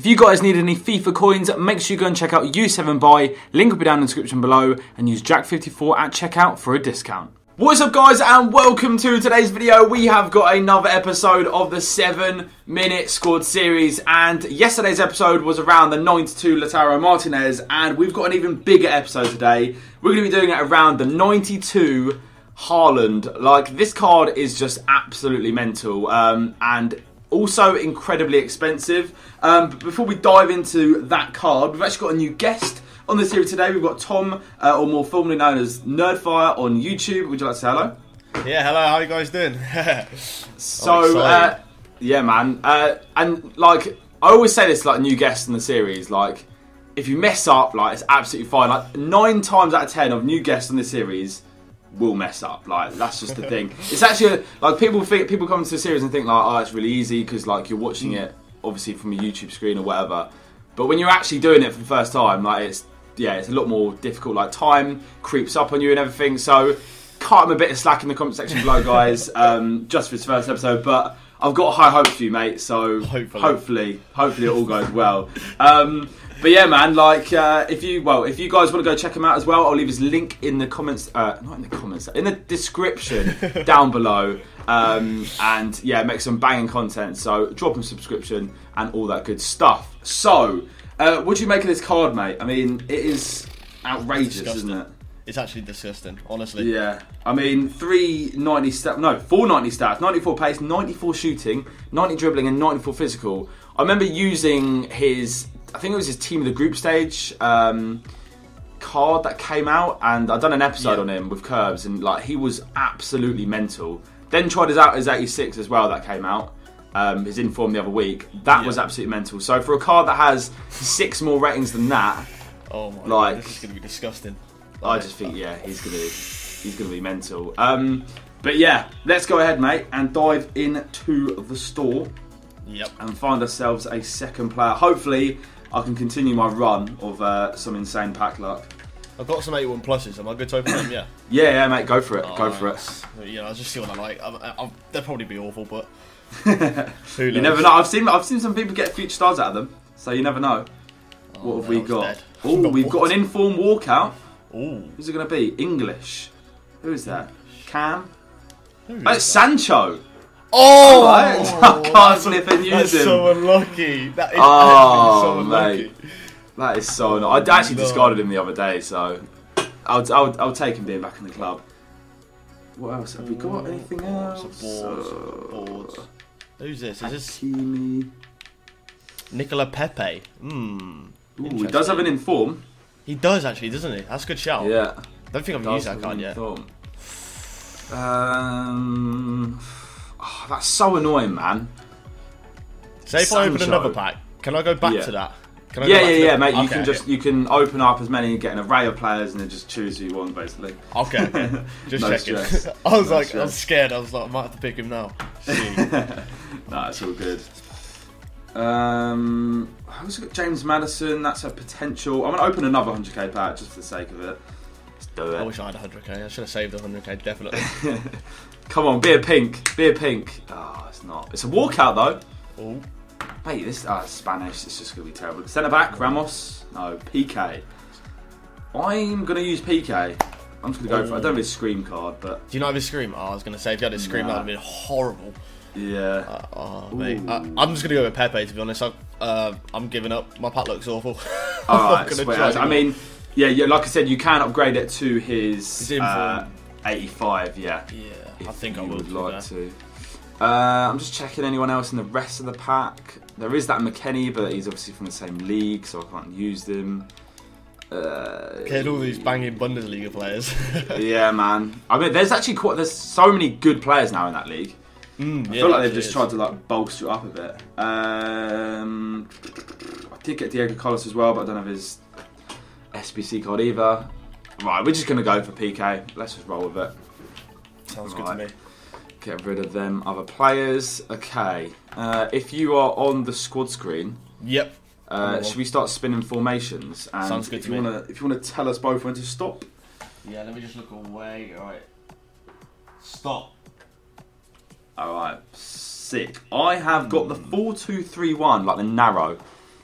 If you guys need any FIFA coins, make sure you go and check out U7Buy. Link will be down in the description below and use Jack54 at checkout for a discount. What's up guys and welcome to today's video. We have got another episode of the 7 minute squad series and yesterday's episode was around the 92 Lautaro Martinez and we've got an even bigger episode today. We're going to be doing it around the 92 Haaland. Like this card is just absolutely mental um, and also incredibly expensive. Um, but before we dive into that card, we've actually got a new guest on the series today. We've got Tom, uh, or more formally known as Nerdfire on YouTube. Would you like to say hello? Yeah, hello. How you guys doing? so, uh, yeah, man, uh, and like I always say this, like new guests in the series, like if you mess up, like it's absolutely fine. Like nine times out of ten of new guests on the series will mess up. Like that's just the thing. It's actually like people think people come to the series and think like, oh, it's really easy because like you're watching it obviously from a YouTube screen or whatever. But when you're actually doing it for the first time, like it's yeah, it's a lot more difficult. Like time creeps up on you and everything. So cut him a bit of slack in the comment section below, guys. um, just for his first episode, but. I've got high hopes for you, mate. So Hopefully. hopefully, hopefully it all goes well. Um, but yeah, man, like uh, if you well, if you guys want to go check him out as well, I'll leave his link in the comments, uh, not in the comments, in the description down below. Um, and yeah, make some banging content. So drop him a subscription and all that good stuff. So, uh, what do you make of this card, mate? I mean, it is outrageous, isn't it? It's actually disgusting, honestly. Yeah, I mean, 390 stats, no, 490 stats, 94 pace, 94 shooting, 90 dribbling, and 94 physical. I remember using his, I think it was his team of the group stage um, card that came out, and I'd done an episode Yeah. on him with Curbs, and like he was absolutely mental. Then tried his out his 86 as well, that came out. Um, his inform the other week. That Yeah. was absolutely mental. So for a card that has six more ratings than that, Oh my Like- god, this is gonna be disgusting. I just think yeah, he's gonna he's gonna be mental. Um, but yeah, let's go ahead, mate, and dive into the store Yep. and find ourselves a second player. Hopefully, I can continue my run of uh, some insane pack luck. I've got some 81 pluses. Am I good to open them? Yeah. Yeah, yeah, mate, go for it, go Oh, for it. Yeah, I'll just see what I like. I'm, I'm, they'll probably be awful, but who You never know. I've seen I've seen some people get future stars out of them, so you never know. Oh, What have we got? Oh, we've got an informed walkout. Ooh. Who's it going to be? English. Who is that? Cam. Who is Oh, it's Sancho. Oh! Right. I can't that's- flip and use That's him. so unlucky. That is Oh, so unlucky. mate. That is so. Not, I actually No. discarded him the other day, so I'll, I'll, I'll take him being back in the club. What else have we got? Anything Oh, else? some boards, boards. Who's this? Is this Hakimi. Nicola Pepe? Hmm. Ooh, he does have an inform. He does actually, doesn't he? That's a good shout. Yeah. Don't think I've used that have card yet. Um, oh, that's so annoying, man. Say if I open another pack, can I go back Yeah. to that? Can I Yeah, go back yeah, yeah, mate. You can just you can open up as many, and get an array of players, and then just choose who you want, basically. Okay, okay. just No checking. I was No like, I was stress. scared. I was like, I might have to pick him now. No, it's all good. Um, who's got James Maddison? That's a potential. I'm gonna open another 100k pack just for the sake of it. Let's do it. I wish I had 100k. I should have saved the 100k definitely. Come on, be a pink, be a pink. Oh, it's not. It's a walkout though. oh, Mate, this uh, Spanish. It's just gonna be terrible. Centre back Ramos. No, PK. I'm gonna use PK. I'm just gonna go for. I don't have his scream card, but do you not have his scream? Oh, I was gonna say if you had his scream, Nah. that would have been horrible. yeah. Uh, oh, mate. I, I'm just gonna go with Pepe to be honest. I, uh, I'm giving up. My pack looks awful. All right, gonna sweet try as. I mean, yeah, yeah. Like I said, you can upgrade it to his, His uh, 85. Yeah. yeah, I think I will. would like to. Uh, I'm just checking anyone else in the rest of the pack. There is that McKennie, but he's obviously from the same league, so I can't use them. Uh, Get all these banging Bundesliga players. yeah, man. I mean, there's actually quite there's so many good players now in that league. Mm, I yeah, feel like they've just is. tried to like bolster it up a bit. Um, I did get Diego Carlos as well, but I don't have his SBC card either. Right, we're just gonna go for PK. Let's just roll with it. Sounds good to me. Get rid of them other players. Okay. Uh, if you are on the squad screen, Yep. uh, should we start spinning formations? And Sounds good if to you me. wanna, if you wanna tell us both when to stop. Yeah, let me just look away. Alright. Stop. All right, sick. I have got the four two three one, like the narrow.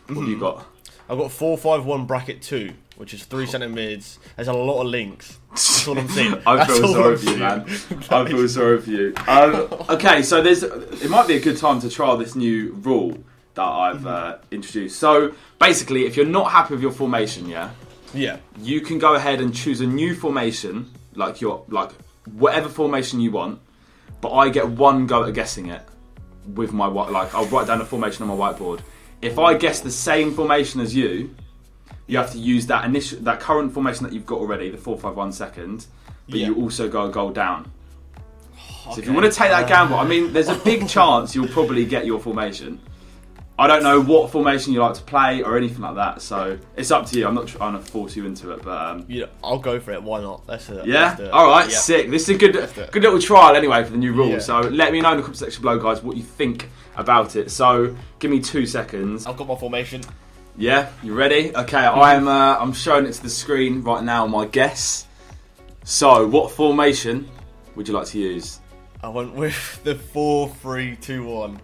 What have you got? I've got four five one bracket two, which is three centre mids. There's a lot of links. That's all I'm seeing. I That's feel sorry for you, man. I feel sorry for you. Um, okay, so there's. It might be a good time to trial this new rule that I've uh, introduced. So basically, if you're not happy with your formation, yeah, Yeah. you can go ahead and choose a new formation, like your like whatever formation you want. But I get one go at guessing it with my white. Like I'll write down a formation on my whiteboard. If I guess the same formation as you, you have to use that initial that current formation that you've got already, the four five one second. But Yeah. you also go a goal down. So if you want to take that gamble, I mean, there's a big chance you'll probably get your formation. I don't know what formation you like to play or anything like that, so it's up to you. I'm not trying to force you into it, but um, Yeah, I'll go for it. Why not? Let's do it. yeah. Let's. All right, Yeah. sick. This is a good, good little trial anyway for the new rules. Yeah. So let me know in the comment section below, guys, what you think about it. So give me two seconds. I've got my formation. Yeah, you ready? Okay, I am. Uh, I'm showing it to the screen right now. My guess. So, what formation would you like to use? I went with the four three two one.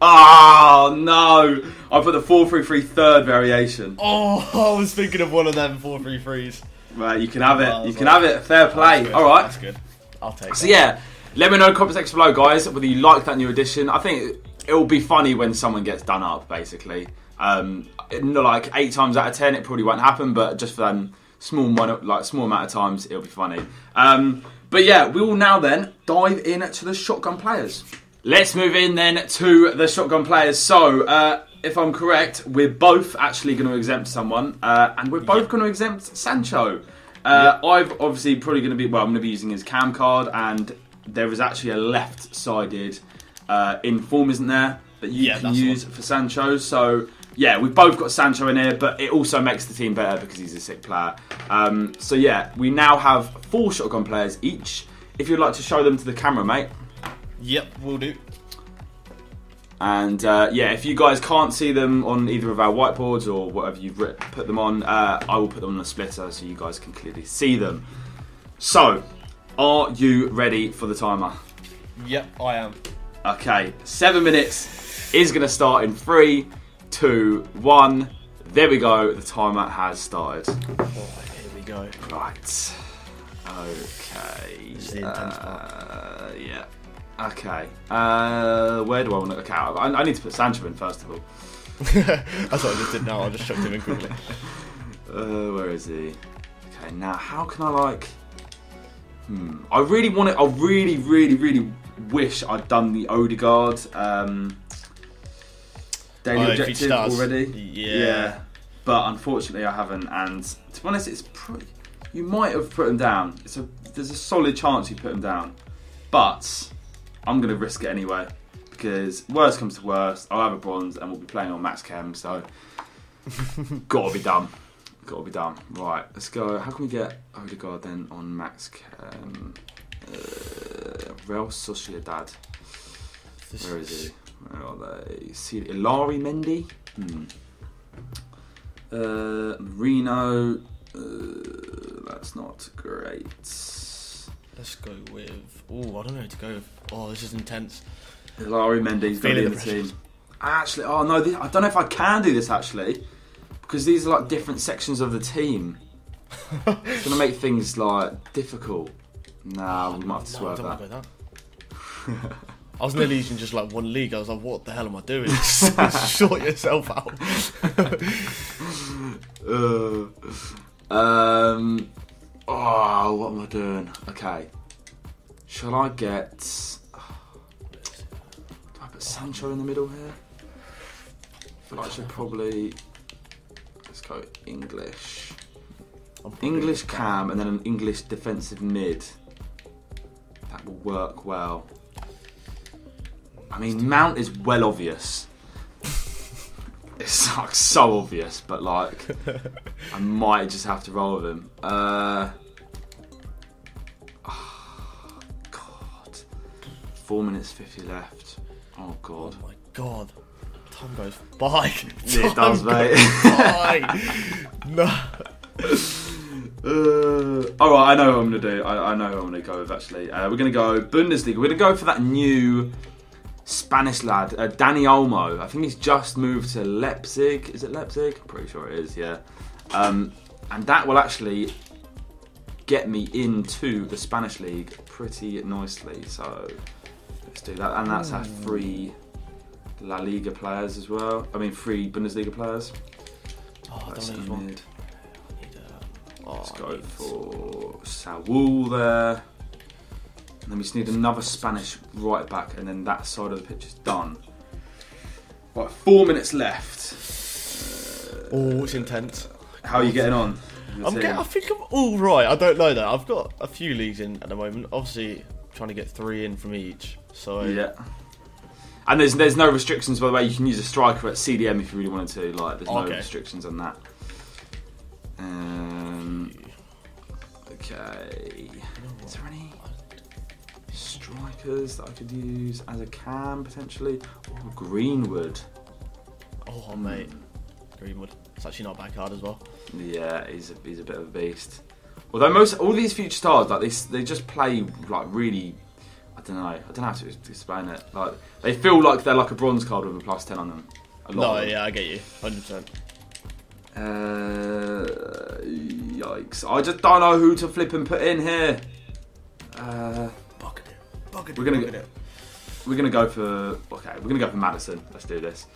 Oh no! I put the four three three third variation. Oh, I was thinking of one of them four three threes. Right, you can have it. Oh, You can right. have it. Fair play. Good. All right. That's good. I'll take So it. yeah, let me know in the comment section below, guys, whether you like that new edition. I think it will be funny when someone gets done up, basically. Um, like eight times out of ten, it probably won't happen, but just for them small, like small amount of times, it'll be funny. Um, but yeah, we will now then dive in to the shotgun players. Let's move in then to the shotgun players. So, uh, if I'm correct, we're both actually going to exempt someone, uh, and we're both going to exempt Sancho. Uh, I've obviously probably going to be well. I'm going to be using his cam card, and there is actually a left-sided uh, inform, isn't there, that you Yeah, can use for Sancho. So yeah, we've both got Sancho in here, but it also makes the team better because he's a sick player. Um, so yeah, we now have four shotgun players each. If you'd like to show them to the camera, mate. Yep, we'll do. And uh, yeah, if you guys can't see them on either of our whiteboards or whatever you've put them on, uh, I will put them on a splitter so you guys can clearly see them. So, are you ready for the timer? Yep, I am. Okay, seven minutes is going to start in three, two, one. There we go. The timer has started. Oh, here we go. Right. Okay. This is the Uh, yeah. Okay. Uh, where do I want to? Okay, I, I need to put Sancho in first of all. That's what I just did now. I just chucked him in quickly. Uh, where is he? Okay, now how can I like? Hmm. I really want it. I really, really, really wish I'd done the Odegaard um, daily Oh, objective starts- already. yeah. But unfortunately, I haven't. And to be honest, it's pretty. You might have put him down. It's a. There's a solid chance you put him down, but I'm gonna risk it anyway because worst comes to worst, I'll have a bronze and we'll be playing on max chem. So gotta be done. Gotta be done. Right, let's go. How can we get Odegaard then on max chem? Uh, Real Sociedad. Where is he? Where are they? See, Illarramendi. Hmm. Uh, Merino. Uh, that's not great. Let's go with. Oh, I don't know who to go with. Oh, this is intense. Illarramendi's going to be in the the team. Actually, oh no, this, I don't know if I can do this actually, because these are like different sections of the team. it's going to make things like difficult. Nah, we might have to No, I swerve that. wanna go that. I was nearly using just like one league. I was like, what the hell am I doing? Sort yourself out. Uh, um. Oh, what am I doing? Okay. Shall I get? Do I put Sancho in the middle here? I feel like I should probably. Let's go English. English cam and then an English defensive mid. That will work well. I mean, Mount is well obvious. It's like so obvious, but like I might just have to roll with him. Uh, oh, God, four minutes fifty left. Oh God, Oh my god. Time goes by. Yeah, it Time does, mate. no. Uh, all right, I know what I'm gonna do. I, I know who I'm gonna go with. Actually, uh, we're gonna go Bundesliga. We're gonna go for that new Spanish lad, uh, Dani Olmo. I think he's just moved to Leipzig. Is it Leipzig? I'm pretty sure it is. Yeah, um, and that will actually get me into the Spanish league pretty nicely. So let's do that, and that's our three La Liga players as well. I mean, three Bundesliga players. Oh, I don't need one. need, uh, oh, Let's go for Saul there. And then we just need another Spanish right back, and then that side of the pitch is done. Right, four minutes left. Oh, it's intense. How are you getting on? I'm I think I'm all right. I don't know that. I've got a few leagues in at the moment. Obviously, trying to get three in from each. So Yeah. And there's there's no restrictions by the way. You can use a striker at CDM if you really wanted to. Like there's no restrictions on that. Um, okay. Is there any strikers that I could use as a cam potentially? Oh, Greenwood. Oh, mate. Greenwood. It's actually not a bad card as well. Yeah, he's a, he's a bit of a beast. Although most all these future stars like they they just play like really. I don't know. I don't know how to explain it. Like they feel like they're like a bronze card with a plus ten on them. A lot. No, them. yeah, I get you. 100%. Uh, yikes! I just don't know who to flip and put in here. Bucket it. Bucket We're gonna get- we're gonna go for okay. We're gonna go for Maddison. Let's do this.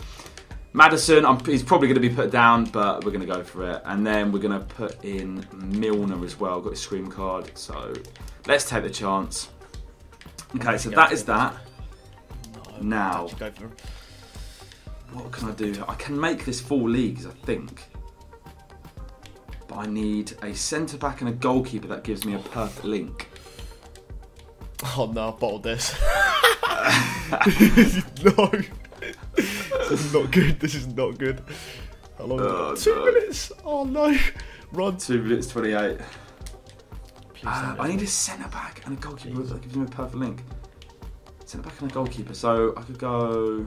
Maddison, I'm, he's probably going to be put down, but we're going to go for it. And then we're going to put in Milner as well. Got his scream card, so let's take the chance. Okay, so that is that for is it. that. No, Now. Go What can I do? I can make this four leagues, I think. But I need a centre back and a goalkeeper that gives me a perfect link. Oh no, I've bottled this. no. this is not good. This is not good. How long? Oh, Two no. minutes. Oh no. Run. Two minutes twenty-eight. Uh, I need a centre back and a goalkeeper that gives me a perfect link. Centre back and a goalkeeper. So I could go.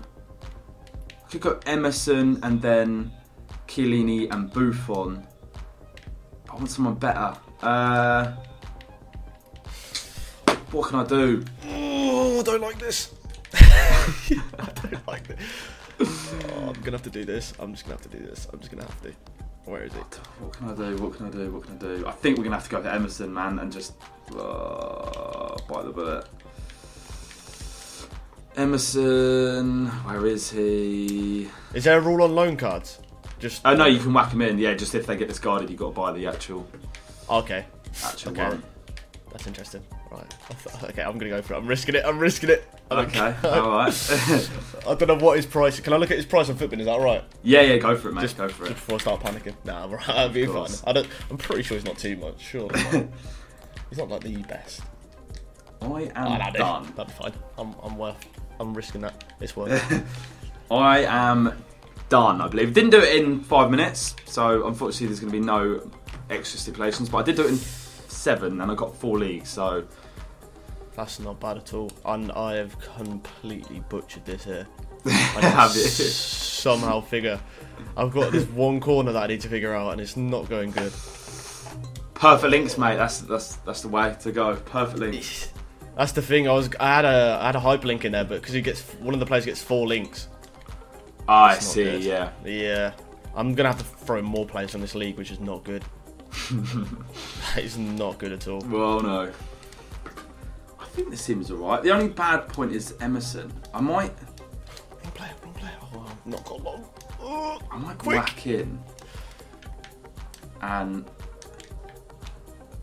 I could go Emerson and then Chiellini and Buffon. I want someone better. Uh, what can I do? Oh, I don't like this. I don't like this. Oh, I'm gonna have to do this. I'm just gonna have to do this. I'm just gonna have to. Where is it? What can I do? What can I do? What can I do? I think we're gonna have to go to Emerson, man, and just uh, bite the bullet. Emerson, where is he? Is there a rule on loan cards? Just. Oh no, you can whack him in. Yeah, just if they get discarded, you have got to buy the actual Okay. actual Okay. one. That's interesting. Right. Okay, I'm gonna go for it. I'm risking it. I'm risking it. I don't- Okay, all right. I don't know what his price. Can I look at his price on Futbin? Is that right? yeah, yeah, go for it, mate. Just go for Just it. before I start panicking. Nah, I'm alright. I'll be fine. I don't. I'm pretty sure he's not too much. Sure. he's not like the best. I Oh, am that'd, done. that'd fine. I'm. I'm worth. I'm risking that. It's worth. it. I am done. I believe didn't do it in five minutes, so unfortunately there's going to be no extra stipulations. But I did do it in seven, and I got four leagues. So That's not bad at all. And I have completely butchered this here. I have you? somehow figure. I've got this one corner that I need to figure out, and it's not going good. Perfect links, mate. That's that's that's the way to go. Perfect links. That's the thing. I was. I had a. I had a hyperlink in there, but because he gets one of the players gets four links. Ah, I see. good. Yeah. Yeah. I'm gonna have to throw more players on this league, which is not good. that is not good at all. Well, no. I think this seems alright. The only bad point is Emerson. I might Wrong player. Wrong player. Oh, I've not got long. Oh, I might Quick. whack in. And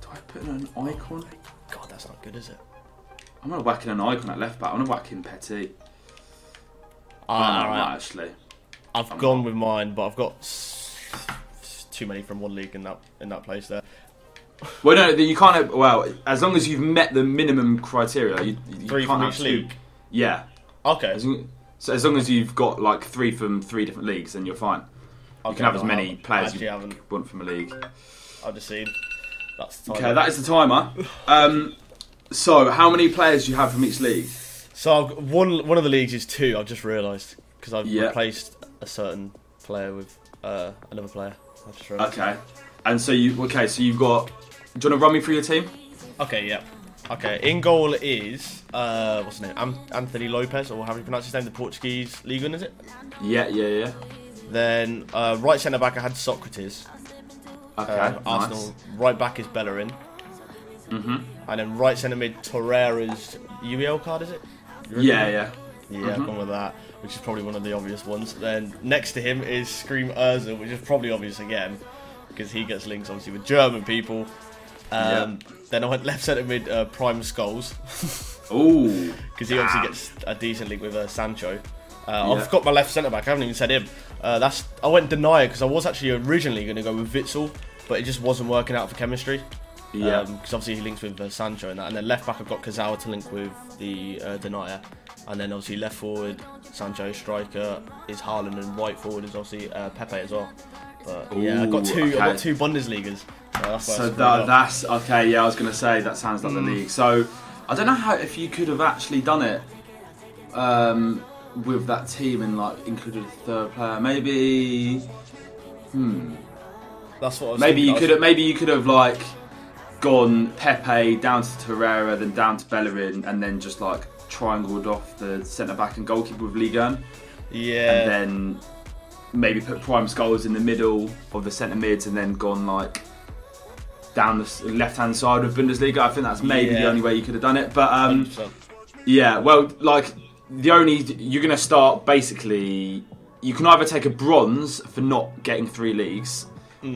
do I put in an icon? God, that's not good, is it? I'm gonna whack in an icon at left back. I'm gonna whack in Petty. Uh, Oh, no, I'm not actually. I've I'm gone not. with mine, but I've got s- too many from one league in that in that place there. Well, no, you can't. Have, well, as long as you've met the minimum criteria, you, you Three can't from each two. league. Yeah. Okay. As long, so as long as you've got like three from three different leagues, then you're fine. You can have no, as many players you haven't. want from a league. I've just seen. That's the Okay, that is the timer. Um, so, how many players do you have from each league? So I've one one of the leagues is two. I've just realised because I've Yeah. replaced a certain player with uh, another player. I've. Okay. And so you okay? So you've got. Do you want to run me through your team? Okay. Yeah. Okay, in goal is uh, what's his name? Am- Anthony Lopes, or how do you pronounce his name? The Portuguese league one, is it? Yeah, yeah, yeah. Then uh, right centre back, I had Sokratis. Okay, Uh, nice. Arsenal. Right back is Bellerin, Mhm. and then right centre mid Torreira's UEL card, is it? Yeah, yeah. Yeah, I've gone with that, which is probably one of the obvious ones. Then next to him is Scream Özil, which is probably obvious again, because he gets links obviously with German people. Um, Then I went left centre mid uh, Prime Scholes, Ooh. because he obviously gets a decent link with uh, Sancho. Uh, Yeah. I've got my left centre back. I haven't even said him. Uh, that's I went Denayer because I was actually originally going to go with Witsel, but it just wasn't working out for chemistry. Yeah. Because obviously he links with uh, Sancho and that. And then left back I've got Kazawa to link with the uh, Denayer. And then obviously left forward Sancho striker is Haaland and right forward is obviously uh, Pepe as well. But yeah, I've got Ooh, two. I've got two Bundesligas. So that's So that, that's okay. Yeah, I was gonna say that sounds like Mm. the league. So I don't know how if you could have actually done it um, with that team and like included a third player. Maybe, hmm. that's what I was Maybe you could have. Maybe you could have like gone Pepe down to Torreira, then down to Bellerin, and then just like triangled off the centre back and goalkeeper with Ligan, Yeah. and then maybe put Prime Scholes in the middle of the centre mids, and then gone like down the left hand side of Bundesliga. I think that's maybe the only way you could have done it. But um, yeah, well, like the only you're gonna start basically. You can either take a bronze for not getting three leagues,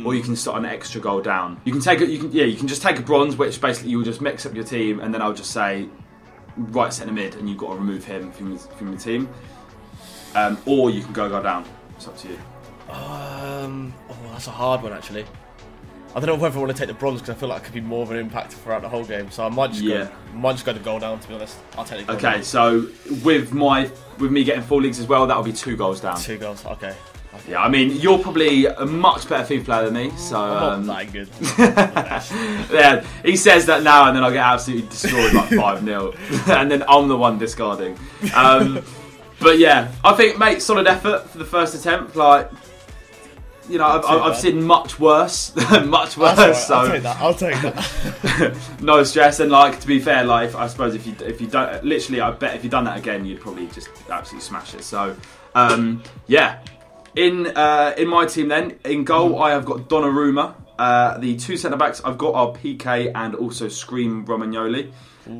or you can start an extra goal down. You can take it. You can yeah. You can just take a bronze, which basically you'll just mix up your team, and then I'll just say right centre mid, and you've got to remove him from, from the team. Um, or you can go go down. It's up to you. Um, oh, that's a hard one actually. I don't know whether I want to take the bronze because I feel like it could be more of an impact throughout the whole game. So I might just Yeah. go, might just go the goal down. To be honest, I'll take the Okay, down. so with my with me getting four leagues as well, that'll be two goals down. Two goals. Okay. Yeah, I mean you're probably a much better FIFA player than me, so I'm um, not that good. I'm not the best. yeah, he says that now, and then I get absolutely destroyed like five 0 and then I'm the one discarding. Um, but yeah, I think mate, solid effort for the first attempt. Like, you know, I've, I've seen much worse, much worse. Right, I'll so take that. I'll take that. no stress. And like to be fair, like I suppose if you if you don't literally, I bet if you'd done that again, you'd probably just absolutely smash it. So um, yeah, in uh, in my team then in goal, I have got Donnarumma. Uh, the two centre backs I've got are PK and also Scream Romagnoli.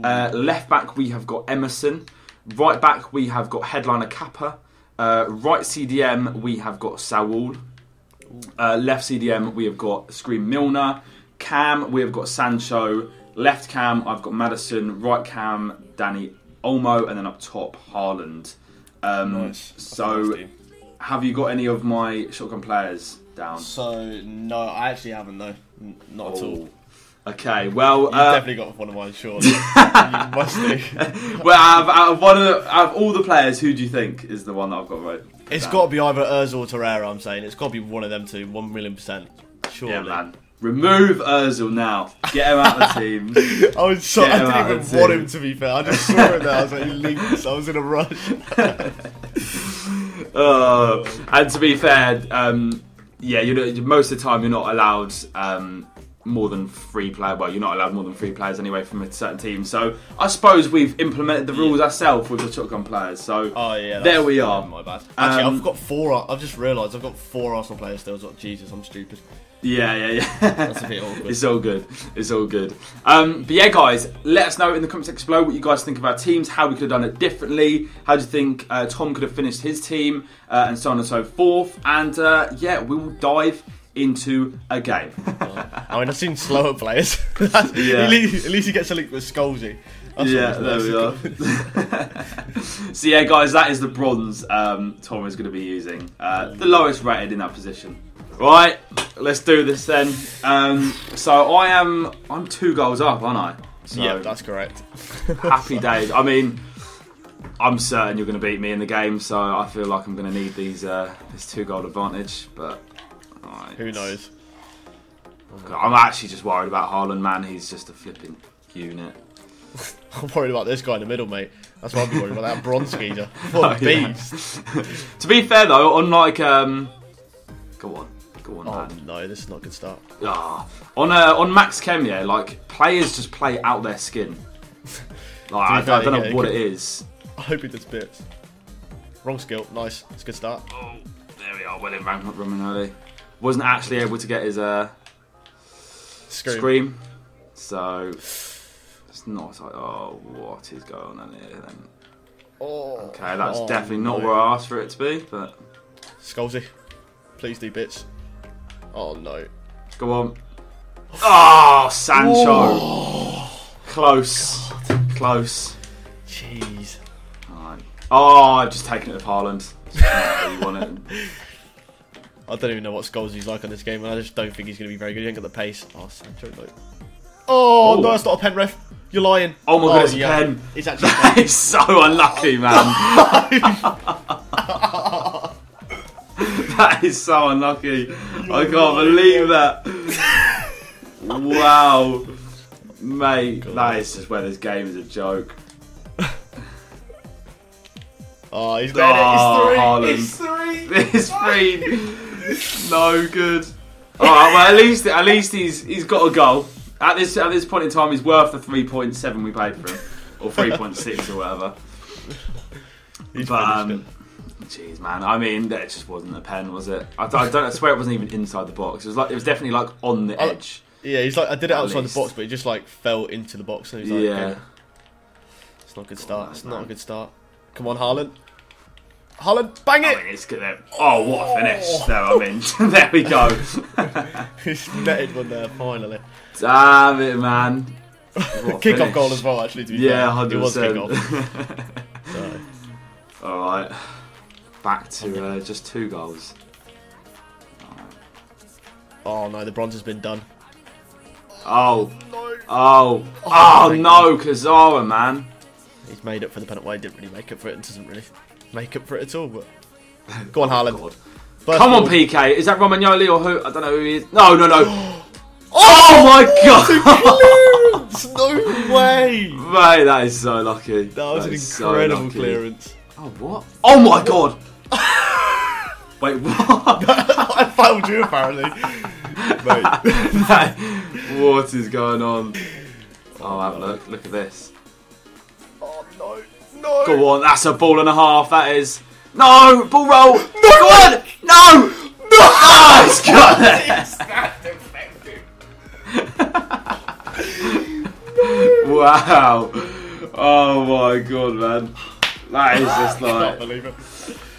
Uh, left back we have got Emerson. Right back we have got headliner Kappa. Uh, right CDM we have got Saul. Uh, left CDM, we have got Scream Milner. Cam, we have got Sancho. Left cam, I've got Maddison. Right cam, Dani Olmo. And then up top, Haaland. Um, Nice. So. Have you got any of my shotgun players down? So no, I actually haven't. No, N- not at all. Oh. Okay, well, You uh, definitely got one of mine, sure. you must do. well, out of, out of one of the, out of all the players, who do you think is the one that I've got right? It's down? got to be either Özil or Torreira. I'm saying it's got to be one of them two. One million percent. Surely. Yeah, man. Remove Özil now. Get him out of the team. I was so, Get I didn't even want team. him to be fair. I just saw it there. I was like, he links. I was in a rush. Uh, and to be fair, um, yeah, you know, most of the time you're not allowed um, more than three players. Well, you're not allowed more than three players anyway from a certain team. So I suppose we've implemented the rules ourselves with the shotgun players. So Oh yeah. There we are. My bad. Actually, Um, I've got four. I've just realised I've got four Arsenal players still. Like, Jesus, I'm stupid. yeah, yeah, yeah. That's a bit awkward. It's all good. It's all good. Um, but yeah, guys, let us know in the comments section below what you guys think of our teams, how we could have done it differently, how do you think uh, Tom could have finished his team, uh, and so on and so forth. And uh, yeah, we will dive into a game. I mean, I've seen slower players. Yeah. at, least, at least he gets a link with Scholesy. That's yeah, there we are. so yeah, guys, that is the bronze um, Tom is going to be using, uh, the lowest rated in that position. Right, let's do this then. Um, so I am, I'm two goals up, aren't I? So Yeah, that's correct. happy days. I mean, I'm certain you're going to beat me in the game, so I feel like I'm going to need these uh, this two goal advantage. But alright. Who knows? I'm actually just worried about Haaland, man. He's just a flipping unit. I'm worried about this guy in the middle, mate. That's what I'm worried about. That bronze geezer. What a Oh, yeah. beast. to be fair though, on like um, go on, go on, Oh man. no, this is not a good start. Ah, on uh, on Max Chem, yeah, like players just play out their skin. Like, I, fair, I don't know what it is. I hope it does bits. Wrong skill. Nice. It's a good start. Oh, there we are. Well in ranked Romagnoli. Wasn't actually able to get his uh, Scream. scream. So it's not like, oh, what is going on here then? Oh, Okay, that's oh, definitely not no. where I asked for it to be, but Scholesy, please do bits. Oh no. go on. Oh, Sancho. Close. Close. Jeez. Alright. Oh, I've just taken it with Haaland. Just not really want it. I don't even know what skulls he's like on this game, and I just don't think he's going to be very good. He ain't got the pace. Oh, Sancho, oh, no. Oh, Oh. no, it's not a pen ref. You're lying. Oh my oh, god, it's a pen. It's actually. So unlucky, man. that is so unlucky. I can't believe that. wow. Mate, oh that is just where this game is a joke. Oh, he's ah, Oh, got it. It's three. It's three. This three, no good. Alright, well at least at least he's he's got a goal. At this at this point in time he's worth the three point seven we paid for him. Or three point six or whatever. He's But um, jeez, man. I mean, that just wasn't a pen, was it? I, I don't. I swear it wasn't even inside the box. It was like it was definitely like on the edge. Yeah, he's like I did it outside least. the box, but it just like fell into the box, and he's like, yeah. okay. it's not a good start. It's not a good start. Come on, Haaland. Haaland, bang I it! mean, it's good. there. Oh, what a finish! There, I mean, there we go. He's netted one there finally. Damn it, man. Kick off goal as well, actually. To be Yeah, hundred it was kick off. percent. So. All right, back to uh, just two goals. Oh no, the bronze has been done. Oh, No. oh, Oh, oh no, Kazara, man. He's made up for the penalty. Well, he didn't really make up for it. and doesn't really make up for it at all. But go on, oh, Haaland. God. Come on. PK. Is that Romagnoli or who? I don't know who he is. No, no, no. Oh my god! Clearance! No way! Mate, that is so lucky. That was an is so incredible clearance. Oh, what? Oh my god! Wait, what? I fouled you apparently. Mate. what is going on? Oh, have a look. Look at this. Oh no. No. Go on, that's a ball and a half. That is. No! Ball roll! No! Go on! No! No! Oh, it's got it! Wow. Oh my god, man. That is just I can't like. believe it.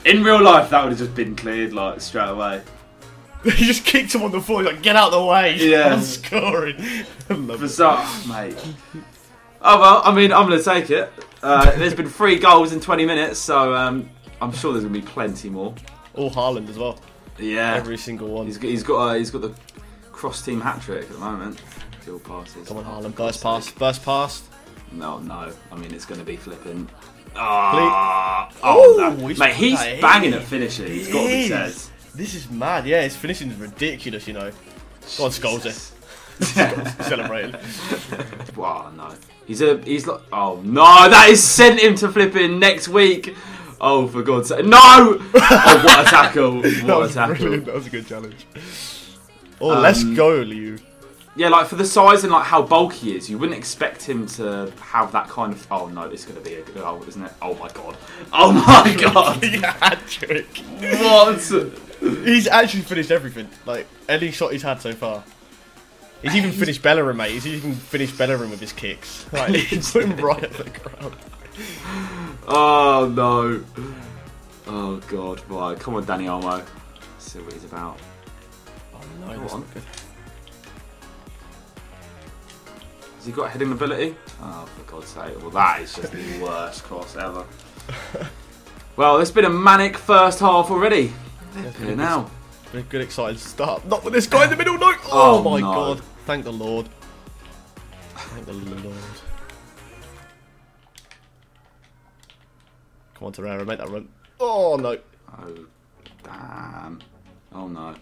In real life, that would have just been cleared, like, straight away. He just kicked him on the floor. He's like, get out of the way. Yeah. I'm scoring. I love it. mate. Oh well, I mean, I'm going to take it. Uh, there's been three goals in 20 minutes, so um, I'm sure there's going to be plenty more. All Haaland as well. Yeah, Every single one. he's got, he's got uh, he's got the cross team hat trick at the moment. Fill passes. Come on, Haaland. First pass. First pass. No, no. I mean, it's going to be flipping. Ah, oh, Ooh, no. he's mate, he's banging in. at finishing. He's He got to be said. This is mad. Yeah, his finishing is ridiculous, you know. Go on, Skolzer. Jesus. Celebrating. Wow, no. He's a he's like oh no, that is sent him to flipping next week. Oh for God's sake. No! Oh what a tackle. that What a was tackle. brilliant. That was a good challenge. Oh, Um, let's go, Liu. Yeah, like for the size and like how bulky he is, you wouldn't expect him to have that kind of oh no, this is gonna be a good goal, isn't it? Oh my god. Oh my god. hat trick. what? He's actually finished everything. Like any shot he's had so far. He's even finished Bellerin, mate. He's even finished Bellerin with his kicks. Like, he's put him right at the ground. Oh no. Oh god, right, come on Dani Olmo. Let's see what he's about. Oh no, that's on. good. Has he got heading ability? Oh, for God's sake. Well, that is just the worst cross ever. well, it's been a manic first half already. Here now. Been a good, exciting start. Not with this guy in the middle. No. Oh, Oh, my no. god. Thank the Lord. Thank the Lord. Come on, Torreira, make that run. Oh no. Oh, damn. Oh no.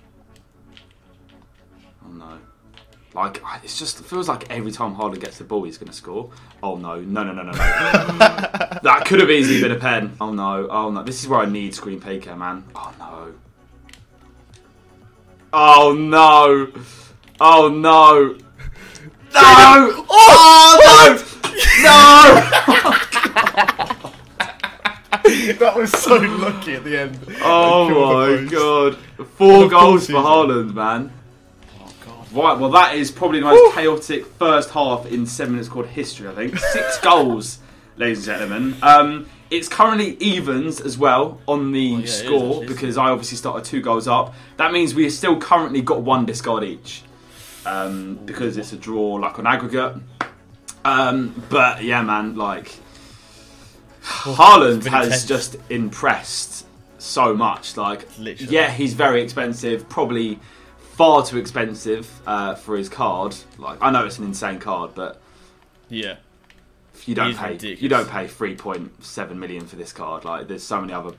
Oh no. Like, it's just, it feels like every time Harder gets the ball, he's going to score. Oh no, no, no, no, no, no. that could have easily been a pen. Oh no, oh no. This is where I need Screen PK, man. Oh no. Oh no. Oh no. No! Oh no! No! that was so lucky at the end. Oh my god. Four goals for he did. Haaland, man. Oh god. Right, well, that is probably the most chaotic first half in seven minutes called history, I think. Six goals, ladies and gentlemen. Um, it's currently evens as well on the yeah, score isn't because I obviously started two goals up. That means we still currently got one discard each um, because it's a draw, like on aggregate. Um, but yeah, man, like Haaland has intense. just impressed so much. Like, Literally. yeah, he's very expensive, probably far too expensive uh, for his card. Like, I know it's an insane card, but Yeah. you don't He's pay ridiculous. you don't pay three point seven million for this card. Like, there's so many other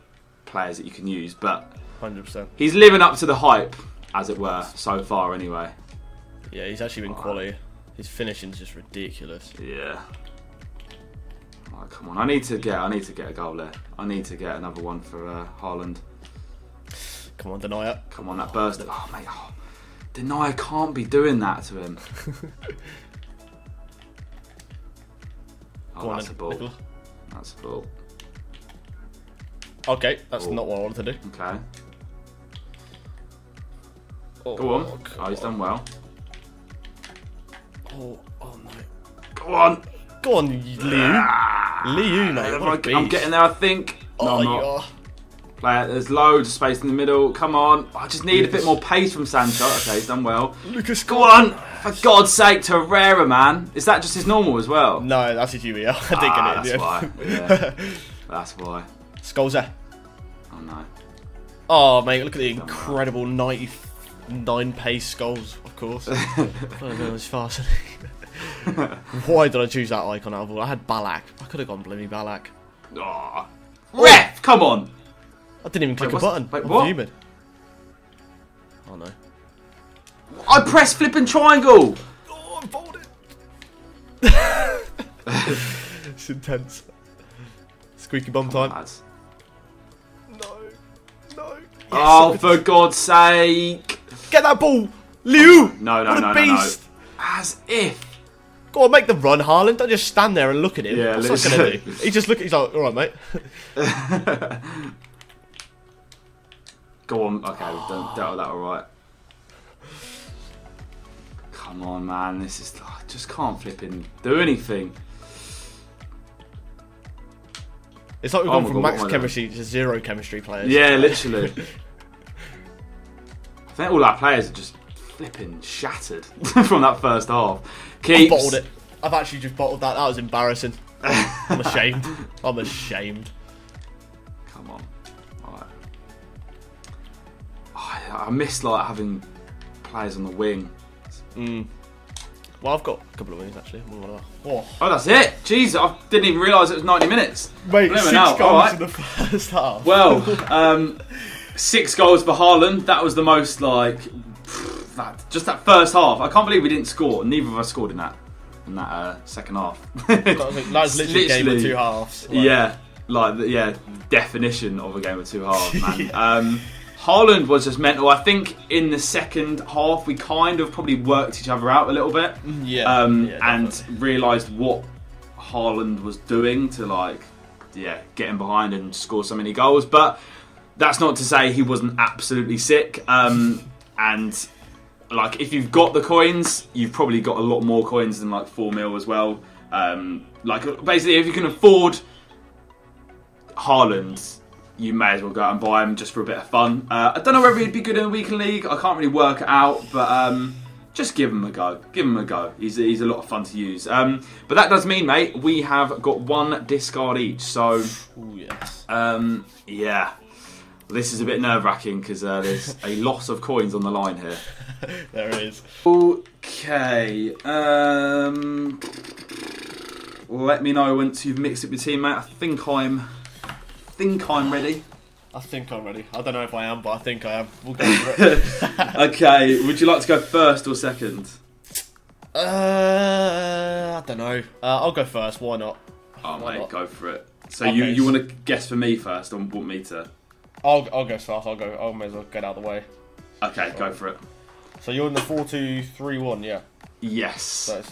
players that you can use, but Hundred percent. he's living up to the hype, as it were, so far. Anyway, Yeah, he's actually been quality. His finishing's just ridiculous. yeah. Oh, come on, I need to get I need to get a goal there. I need to get another one for uh, Haaland. Come on, deny it. Come on, that burst. Oh, mate. Oh, Denayer can't be doing that to him. oh, Go on that's a ball. That's a ball. Okay, that's Oh. not what I wanted to do. Okay. Oh, Go on. Oh, he's done well. Oh, oh no. Go on. Go on, Liu. Ah. Liu, mate. I'm, What a I'm getting there, I think. No, Oh, not. are. There's loads of space in the middle. Come on. I just need a bit more pace from Sancho. Okay, he's done well. Lucas, Go on. For God's sake, Torreira, man. Is that just his normal as well? No, that's his UEL. I Ah, get it that's the why. Yeah. That's why. Skolza. Oh, no. Oh, mate, look at the incredible 99 pace Scholes, of course. I don't know, it's fast. Why did I choose that icon out of all? I had Ballack. I could have gone Blimmy Ballack. Oh. Ref, come on. I didn't even click Wait, a button. wait, I'm what? fuming. Oh no. I press flipping triangle. Oh, I'm folded. it's intense. Squeaky bum time. Lads. No. No. Oh, for God's sake. Get that ball! Liu! No, no, what no, a no, no. beast! As if. Go on, make the run, Haaland. Don't just stand there and look at him. Yeah, What's that gonna do? He just look. He's like, all right, mate. Go on. Okay, we've done, dealt with that alright. Come on, man. This is. I just can't flipping do anything. It's like we've Oh gone my from God, max chemistry to zero chemistry players. Yeah, literally. I think all our players are just flipping shattered from that first half. I bottled it. I've actually just bottled that. That was embarrassing. I'm ashamed. I'm ashamed. Come on. Alright. I, I miss like having players on the wing. Mm. Well, I've got a couple of wings actually. What about that? Oh, Oh, that's it. Jeez, I didn't even realise it was 90 minutes. mate, Blimey six now, goals alright. in the first half. Well, um, six goals for Haaland. That was the most like that. Just that first half. I can't believe we didn't score. Neither of us scored in that in that uh, second half. that was, literally a game of two halves. Like, yeah, like the yeah definition of a game of two halves, man. um, Haaland was just mental. I think in the second half we kind of probably worked each other out a little bit. yeah, um, yeah, and realised what Haaland was doing to like, yeah, get him behind and score so many goals. But that's not to say he wasn't absolutely sick. Um, and like, if you've got the coins, you've probably got a lot more coins than like four mil as well. Um, like, basically, if you can afford Haaland. You may as well go out and buy him just for a bit of fun. Uh, I don't know whether he'd be good in a weekend league. I can't really work it out, but um, just give him a go. Give him a go. He's, he's a lot of fun to use. Um, but that does mean, mate, we have got one discard each. So, Ooh, yes. um, yeah. This is a bit nerve wracking because uh, there's a lot of coins on the line here. there is. Okay. Um, let me know once you've mixed it with your teammate. I think I'm. think I'm ready. I think I'm ready. I don't know if I am, but I think I am. We'll go for it. okay. Would you like to go first or second? uh, I don't know. Uh, I'll go first. Why not? Oh, Why mate, not? go for it. So you, Okay. you want to guess for me first, or want me to? I'll I'll go first. I'll go. I'll may as well get out of the way. Okay, go for it. So you're in the four two three one, yeah. Yes. So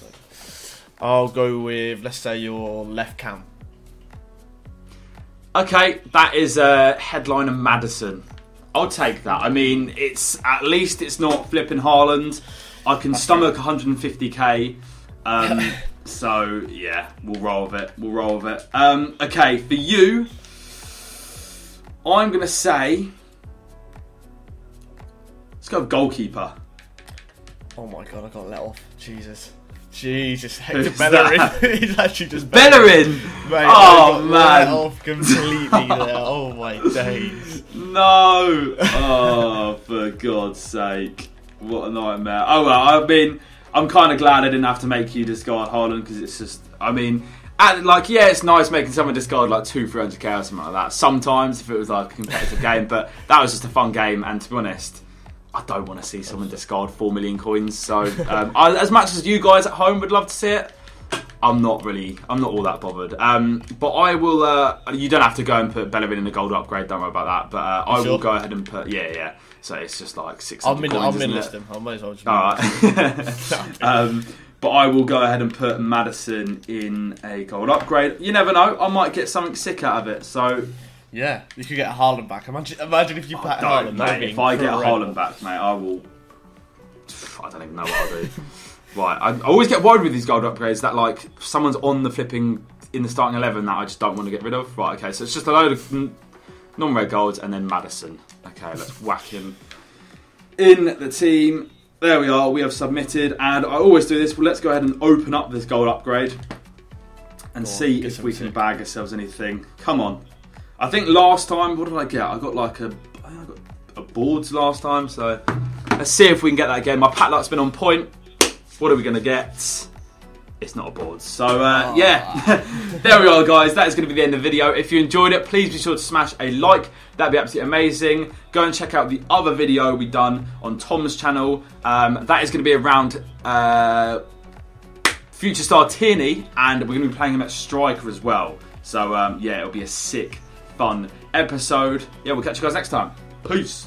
I'll go with let's say your left cam. Okay, that is a headline of Maddison. I'll take that. I mean, it's at least it's not flipping Haaland. I can stomach 150k. Um, so yeah, we'll roll with it. We'll roll with it. Um, okay, for you, I'm gonna say, let's go with goalkeeper. Oh my god, I got let off. Jesus. Jesus, Hector Bellerin. He's actually just Bellerin. Mate, Oh, man. let off completely there. Oh my days. No! Oh, for God's sake. What a nightmare. Oh, well, I mean, I'm kind of glad I didn't have to make you discard Haaland because it's just, I mean, and like, yeah, it's nice making someone discard like two, 300k or something like that. Sometimes if it was like a competitive game, but that was just a fun game, and to be honest, I don't want to see someone discard 4 million coins. So, um, I, as much as you guys at home would love to see it, I'm not really, I'm not all that bothered. Um, but I will. Uh, you don't have to go and put Bellerin in the gold upgrade. Don't worry about that. But uh, I You will go ahead and put. Yeah, yeah. So it's just like six I'm hundred min I'll coins. list it? him. I might as well just All right. um, but I will go ahead and put Maddison in a gold upgrade. You never know. I might get something sick out of it. So Yeah, you could get Haaland back. Imagine, imagine if you Haaland. mate. If I get. Haaland back, mate, I will. I don't even know what I'll do. right, I, I always get worried with these gold upgrades that like someone's on the flipping in the starting eleven that I just don't want to get rid of. Right, okay, so it's just a load of non-red golds and then Maddison. Okay, let's whack him in the team. There we are. We have submitted, and I always do this. Well, let's go ahead and open up this gold upgrade and Go see if we can sick. bag ourselves anything. Come on. I think last time, what did I get? I got like a, I got a boards last time. So let's see if we can get that again. My pat luck's been on point. What are we gonna get? It's not a board. So uh, yeah, there we are, guys. That is going to be the end of the video. If you enjoyed it, please be sure to smash a like. That'd be absolutely amazing. Go and check out the other video we've done on Tom's channel. Um, that is going to be around. Uh, Future Star Tierney, and we're going to be playing him at striker as well. So um, yeah, it'll be a sick, fun episode. Yeah, we'll catch you guys next time. Peace.